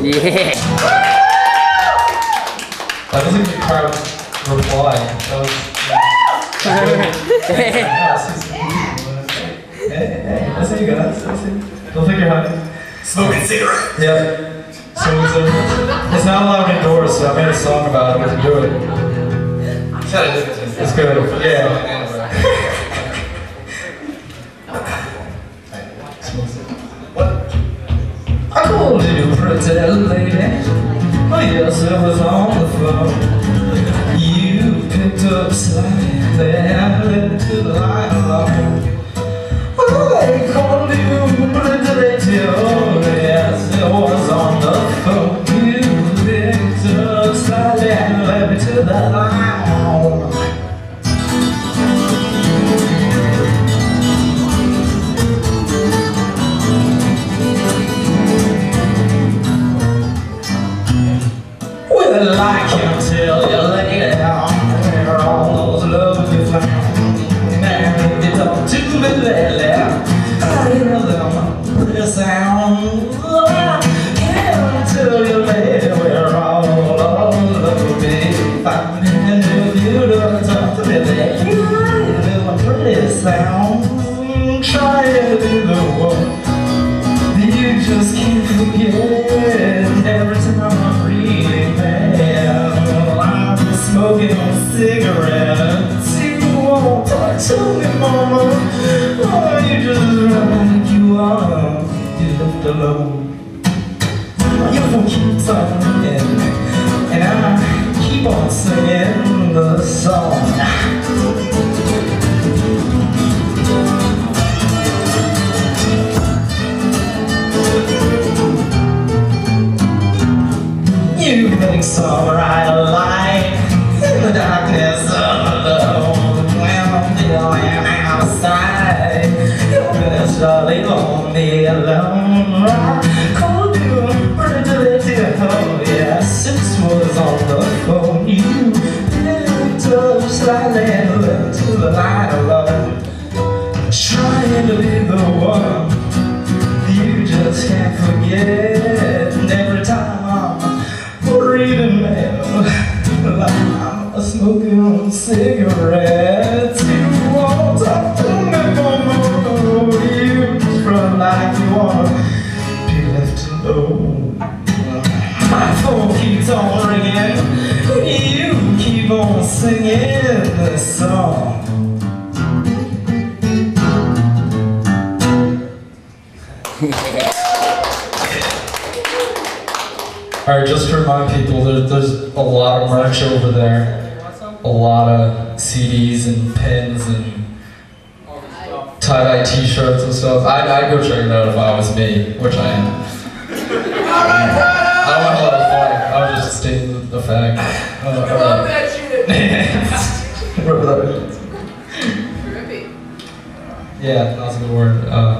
Yeah. That was a good crowd reply. That was. Yeah. hey, hey, I see you guys. I see. Don't think you're hiding. Smoking cigarette. Yeah. So it's, a, it's not allowed indoors, so I made a song about it. We can do it. It's good. Yeah. Pretty lady. Oh yes, it was on the phone. You picked up slightly and led to the line alone. Well, I called you. Oh yes, was on the phone. You picked up and led me to the line. I can't tell you where all those found. Man, talk to me I hear them. I can't tell you where all loves you found. If you talk to me I hear them. Try to be the one. You just can't forget cigarettes. You won't talk to me, mama. Oh, you just run you are. You left alone. Keeps on ringing, and I keep on singing the song. You make some bright leave on me alone. I called you delicious. Oh yes, it was on the phone. You picked up slightly and left to the light alone. Trying to be the one you just can't forget. And every time I'm reading mail, I'm smoking cigarettes. This song. Alright, just to remind people, there, there's a lot of merch over there. A lot of CDs and pins and tie-dye t-shirts and stuff. I'd, I'd go check it out if I was me, which I am. I don't know how to fight. I was just stating the, the fact. Uh, Love that shit. Yeah, that's a good word. Uh,